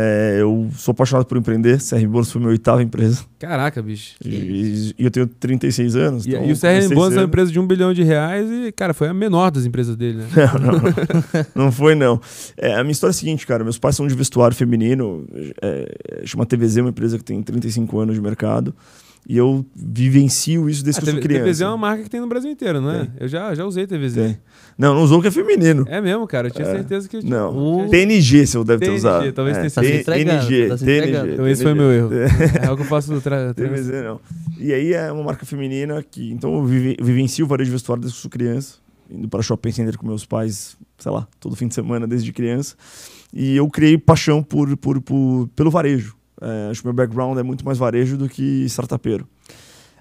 É, eu sou apaixonado por empreender. CR Bônus foi minha oitava empresa. Caraca, bicho. E, e eu tenho 36 anos. E, então, e o CR Bônus é uma empresa de um bilhão de reais e, cara, foi a menor das empresas dele, né? Não, não, não. não foi, não. É, a minha história é a seguinte, cara. Meus pais são de vestuário feminino. É, chama TVZ, uma empresa que tem 35 anos de mercado. E eu vivencio isso desde A que eu sou criança. TVZ é uma marca que tem no Brasil inteiro, não é? Tem. Eu já, já usei TVZ. Tem. Não, não usou que é feminino. É mesmo, cara. Eu tinha É. certeza que. Não. O- TNG, você deve ter TNG, usado. talvez tenha sido. Tá se entregando, TNG, tá se TNG. entregando. Então esse foi TNG. meu erro. É algo que eu faço tra tra TVZ não. E aí é uma marca feminina que. Então eu vive, vivencio o varejo de vestuário desde que eu sou criança. Indo para shopping center com meus pais, sei lá, todo fim de semana desde criança. E eu criei paixão por, por, por- pelo varejo. É, acho que meu background é muito mais varejo do que startupeiro.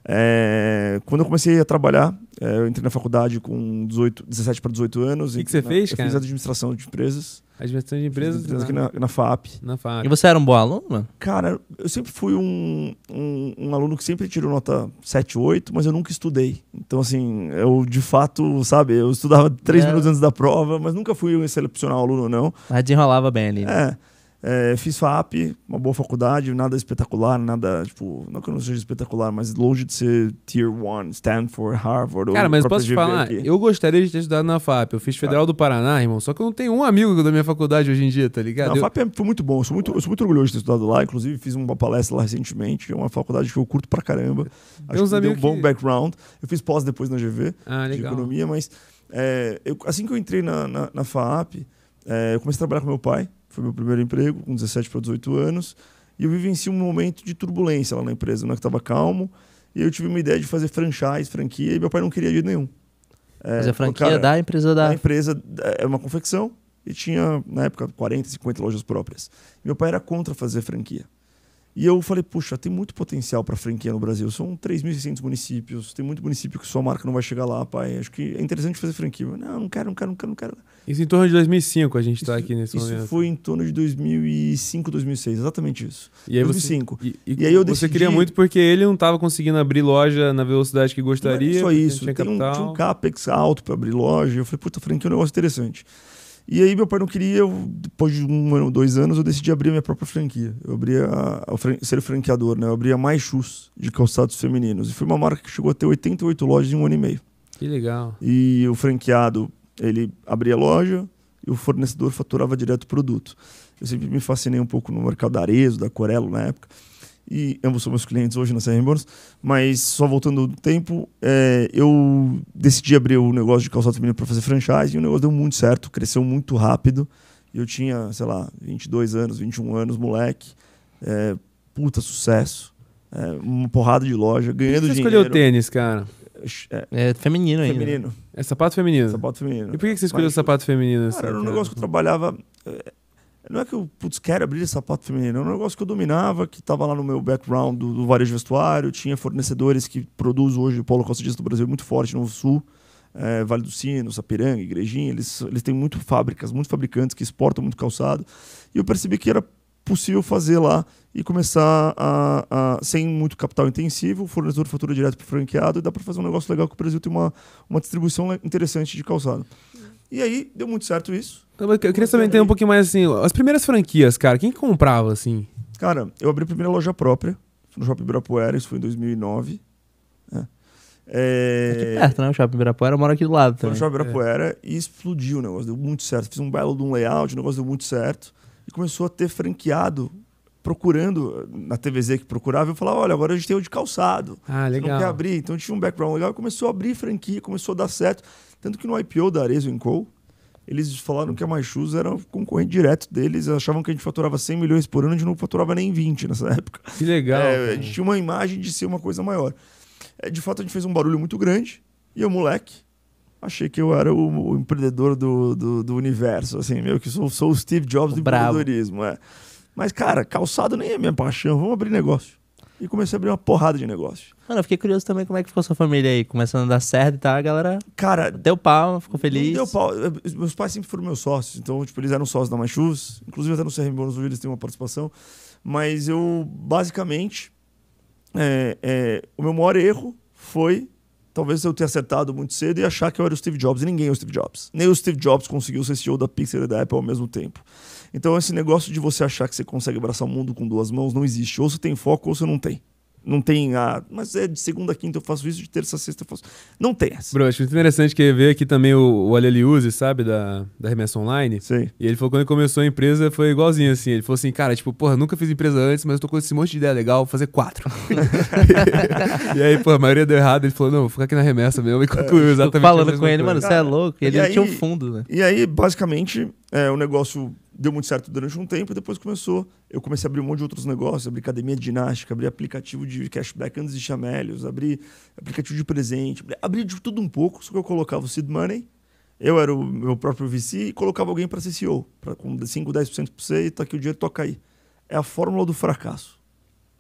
É, quando eu comecei a trabalhar, é, eu entrei na faculdade com 18, 17 para 18 anos. Que e que você na- fez, eu cara? fiz administração de empresas. Administração de empresas aqui na, na FAP. na E FAP. você era um bom aluno, mano? Cara, eu sempre fui um, um, um aluno que sempre tirou nota 7, 8, mas eu nunca estudei. Então, assim, eu de fato, sabe, eu estudava três É. minutos antes da prova, mas nunca fui um excepcional aluno, não. Mas desenrolava bem ali. né? É, é, fiz FAP, uma boa faculdade, nada espetacular, nada, tipo, não que eu não seja espetacular, mas longe de ser Tier 1, Stanford, Harvard. Cara, mas posso te falar, aqui. eu gostaria de ter estudado na FAP. Eu fiz Federal do Paraná, irmão. Só que eu não tenho um amigo da minha faculdade hoje em dia, tá ligado? Não, Eu- a FAP é- foi muito bom, eu sou muito, eu sou muito orgulhoso de ter estudado lá, inclusive fiz uma palestra lá recentemente, é uma faculdade que eu curto pra caramba. Acho que deu um bom que- background. Eu fiz pós depois na GV. Ah, de economia, mas é, eu- assim que eu entrei na, na, na FAAP, é, eu comecei a trabalhar com meu pai, foi meu primeiro emprego, com 17 para 18 anos, e eu vivenci um momento de turbulência lá na empresa, não é que estava calmo, e eu tive uma ideia de fazer franchise, franquia, e meu pai não queria de nenhum. É, Fazer falou, franquia "Cara, da empresa da. a empresa é uma confecção e tinha, na época, 40, 50 lojas próprias. Meu pai era contra fazer franquia. E eu falei, puxa, tem muito potencial para franquia no Brasil. São 3.600 municípios, tem muito município que sua marca não vai chegar lá, pai. Acho que é interessante fazer franquia. Não, não quero, não quero, não quero, não quero. Isso em torno de 2005 a gente tá Isso- aqui nesse Isso momento. foi em torno de 2005, 2006, exatamente isso. E aí você, 2005. e, E aí eu você decidi- queria muito porque ele não tava conseguindo abrir loja na velocidade que Não gostaria. só porque isso, Tinha tem um, tinha um capex alto para abrir loja. Eu falei, puta, franquia é um negócio interessante. E aí meu pai não queria, eu, depois de um ano, dois anos, eu decidi abrir a minha própria franquia. Eu abri a, a fran- ser franqueador, né? Eu abri a Mais Shoes de calçados femininos. E foi uma marca que chegou a ter 88 lojas em um ano e meio. Que legal. E o franqueado, ele abria a loja e o fornecedor faturava direto o produto. Eu sempre me fascinei um pouco no mercado da Arezzo, da Corello na época. E ambos são meus clientes hoje na CR Bônus. Mas só voltando no tempo, é, eu decidi abrir o negócio de calçado feminino para fazer franchise e o negócio deu muito certo, cresceu muito rápido. E eu tinha, sei lá, 22 anos, 21 anos, moleque. É, puta sucesso. É, uma porrada de loja, Por que ganhando você dinheiro. escolheu tênis, cara? É, É feminino ainda. feminino, É sapato feminino. sapato feminino. E por que você escolheu Mais sapato feminino? assim, Cara, era um negócio que eu trabalhava. Não é que eu, putz, quero abrir sapato feminino. É um negócio que eu dominava, que estava lá no meu background do, do varejo vestuário. Tinha fornecedores que produzem hoje o polo calçadista do Brasil é muito forte no Sul. eh, vale do Sino, Sapiranga, Igrejinha. Eles, eles têm muito fábricas, muitos fabricantes que exportam muito calçado. E eu percebi que era possível fazer lá e começar a, a- sem muito capital intensivo, o fornecedor fatura direto para o franqueado e dá para fazer um negócio legal que o Brasil tem uma, uma distribuição interessante de calçado. E aí deu muito certo isso. Eu eu queria também entender um pouquinho mais assim, as primeiras franquias, cara, quem que comprava assim? Cara, eu abri a primeira loja própria no Shopping Ibirapuera, isso foi em 2009. né? É, Aqui perto, né? O Shopping Ibirapuera eu moro aqui do lado Foi no também. Shopping Ibirapuera e explodiu o negócio, deu muito certo. Fiz um belo de um layout, o negócio deu muito certo. E começou a ter franqueado, procurando, na TVZ que procurava, eu falava, olha, agora a gente tem o de calçado. Ah, legal. não quer abrir? Então tinha um background legal começou a abrir franquia, começou a dar certo. Tanto que no IPO da Arezzo Co., eles falaram que a MyShoes era um concorrente direto deles, achavam que a gente faturava 100 milhões por ano, a gente não faturava nem 20 nessa época. Que legal. É, a gente tinha uma imagem de ser uma coisa maior. É, de fato, a gente fez um barulho muito grande e eu, moleque, achei que eu era o, o empreendedor do, do, do universo, assim, meio que sou, sou o Steve Jobs do O brabo. empreendedorismo. É. Mas, cara, calçado nem é minha paixão, vamos abrir negócio. E comecei a abrir uma porrada de negócio. Mano, eu fiquei curioso também como é que ficou sua família aí. Começando a dar certo e tal, a galera Cara, deu pau, ficou feliz. deu pau. Meus pais sempre foram meus sócios, então, tipo, eles eram sócios da MyShoes. Inclusive, até no CRM Bônus eles têm uma participação. Mas eu, basicamente, é, é, o meu maior erro foi talvez eu tenha acertado muito cedo e achar que eu era o Steve Jobs. E ninguém é o Steve Jobs. Nem o Steve Jobs conseguiu ser CEO da Pixar e da Apple ao mesmo tempo. Então, esse negócio de você achar que você consegue abraçar o mundo com duas mãos não existe. Ou você tem foco ou você não tem. Não tem, ah, mas é de segunda a quinta eu faço isso, de terça a sexta eu faço. Não tem essa. Bro, acho muito interessante que ver aqui também o, o Aleliuse, sabe, da, da remessa online. Sei. E ele falou que quando ele começou a empresa foi igualzinho assim. Ele falou assim, cara, tipo, porra, nunca fiz empresa antes, mas eu tô com esse monte de ideia legal, vou fazer quatro. e aí, pô, a maioria deu errado. Ele falou, não, vou ficar aqui na remessa mesmo e concluiu exatamente. A falando com ele, coisa. mano, você é louco. E ele não tinha um aí- fundo, né? E aí, basicamente, é, o negócio deu muito certo durante um tempo e depois começou. Eu comecei a abrir um monte de outros negócios, abri academia de ginástica, abri aplicativo de cashback antes de chamélios, abri aplicativo de presente, abri de tudo um pouco, só que eu colocava o seed money, eu era o meu próprio VC e colocava alguém para ser CEO, pra, com 5, 10% para você e tá aqui o dinheiro, toca aí. É a fórmula do fracasso.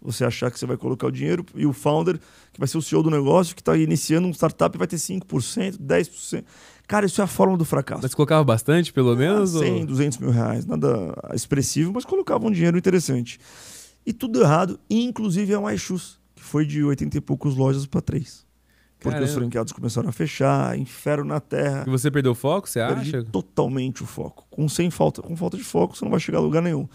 Você achar que você vai colocar o dinheiro e o founder, que vai ser o CEO do negócio, que está iniciando um startup, vai ter 5%, 10%. Cara, isso é a fórmula do fracasso. Mas colocava bastante, pelo menos? ou- 100, 200 mil reais, nada expressivo, mas colocava um dinheiro interessante. E tudo errado, inclusive a MyShoes, que foi de 80 e poucos lojas para 3. Porque Caramba. os franqueados começaram a fechar, inferno na terra. E você perdeu o foco, você Perdi acha? totalmente o foco. Com sem falta, com falta de foco, você não vai chegar a lugar nenhum.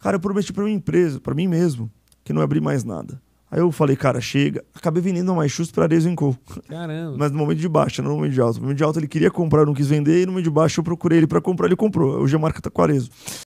Cara, eu prometi para minha empresa, para mim mesmo, que não ia abrir mais nada. Aí eu falei, cara, chega. Acabei vendendo a MyShoes para Arezzo Co. Caramba. Mas no momento de baixo, não no momento de alto. No momento de alto ele queria comprar, não quis vender, e no momento de baixo eu procurei ele para comprar, ele comprou. Hoje a marca tá com Arezzo.